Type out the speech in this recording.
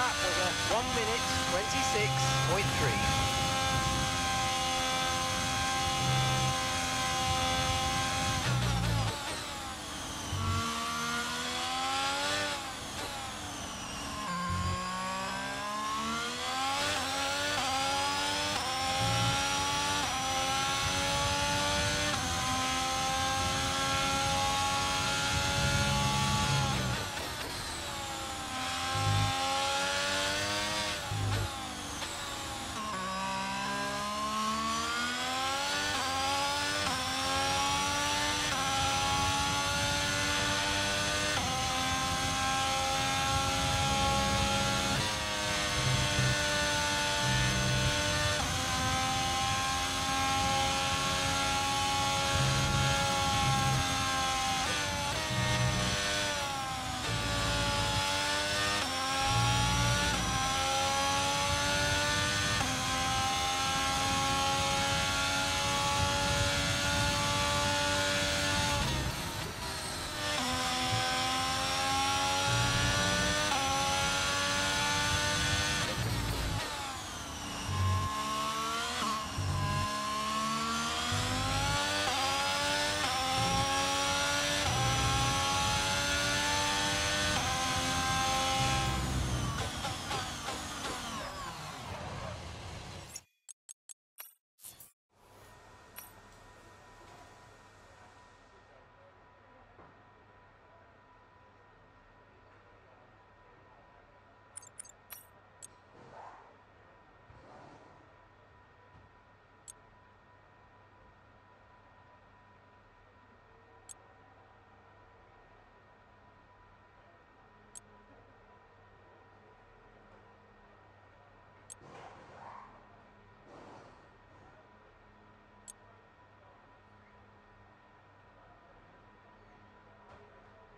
lap was a 1 minute 26.3.